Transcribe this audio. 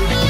We'll